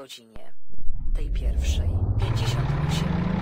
godzinie tej pierwszej 58.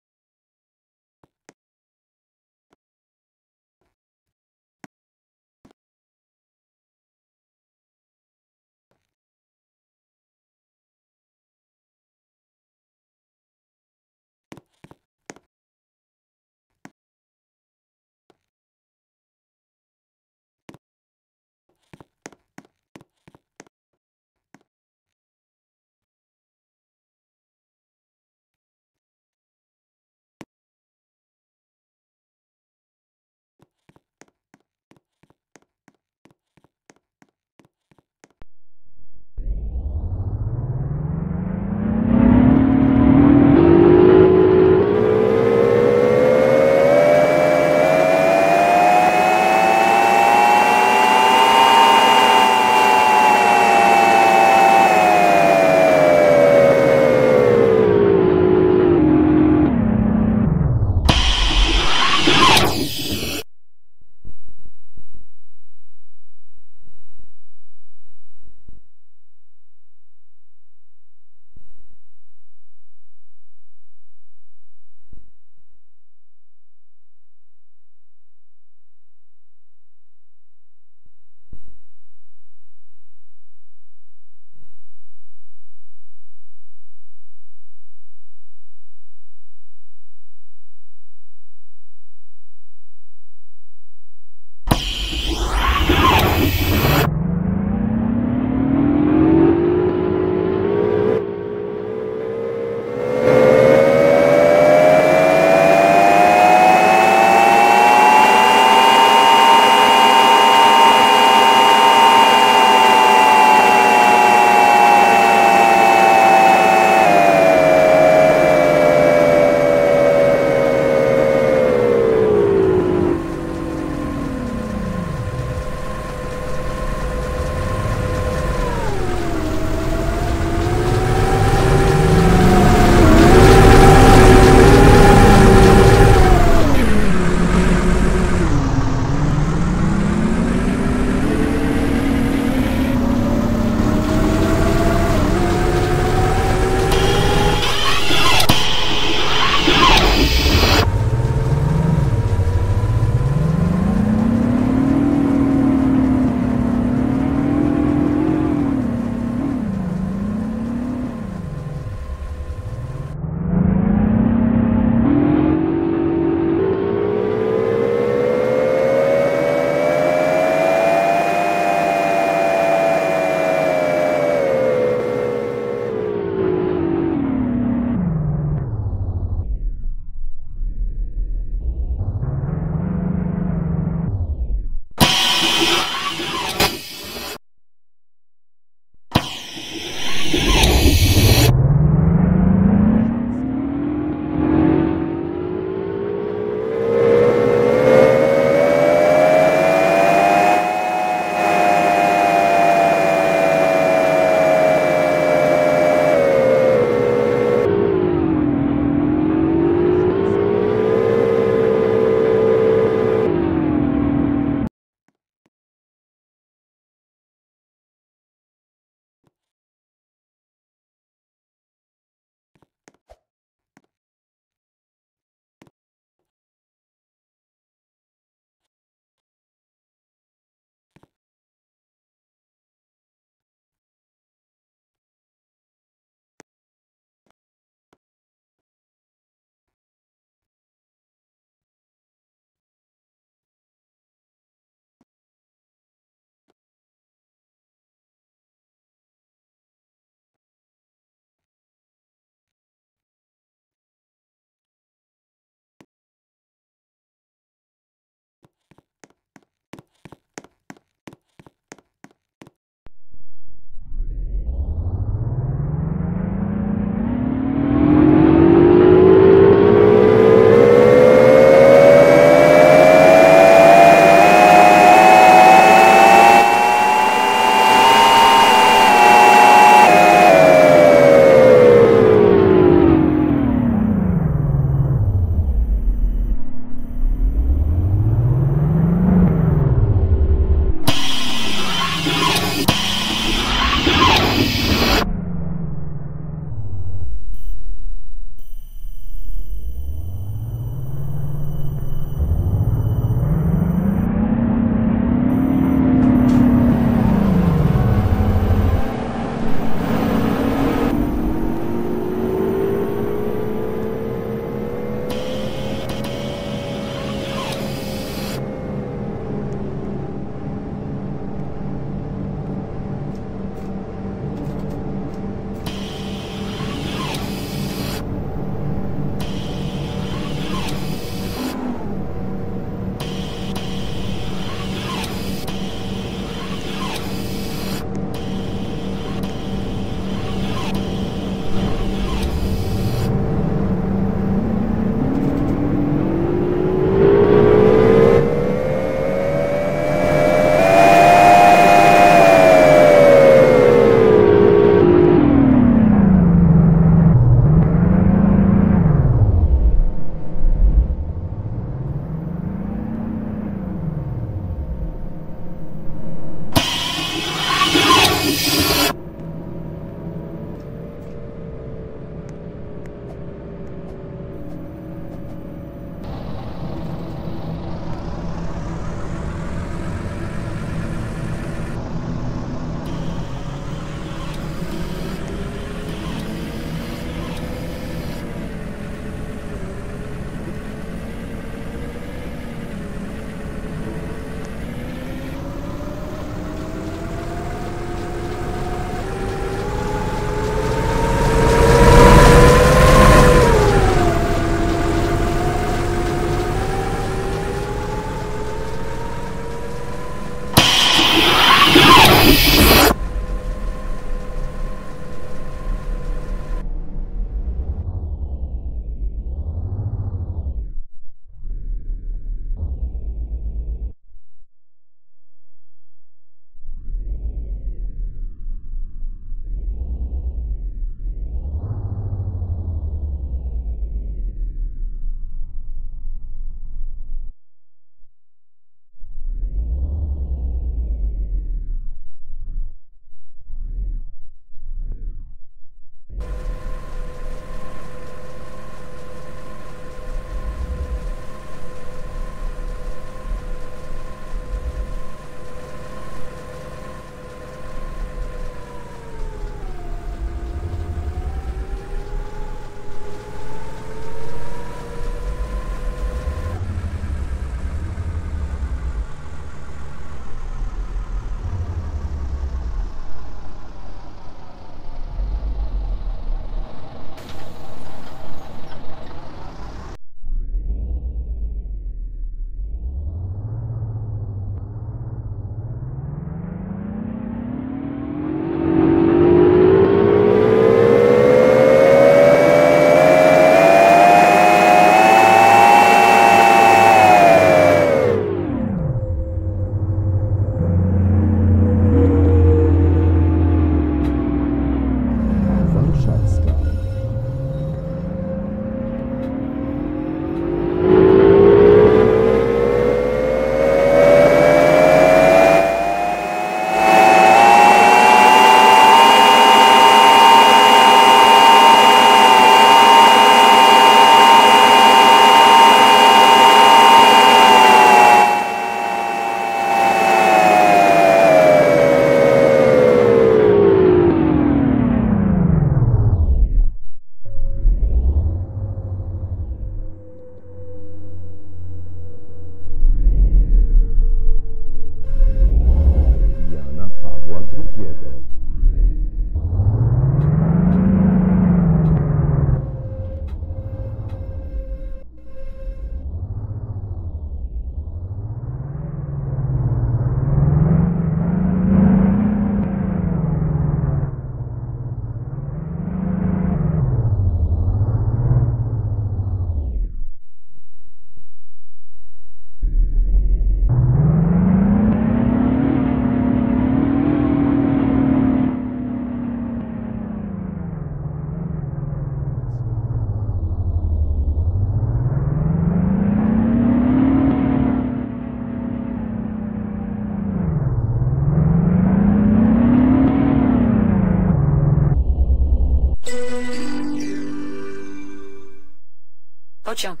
Pociąg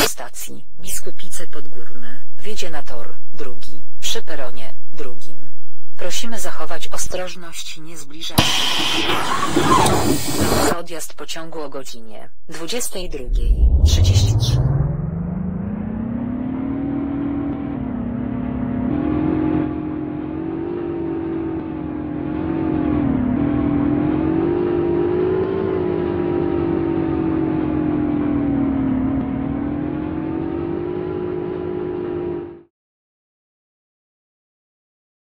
ze stacji Biskupice Podgórne, wiedzie na tor drugi, przy peronie drugim. Prosimy zachować ostrożność i nie zbliżać się. Odjazd pociągu o godzinie 22.33.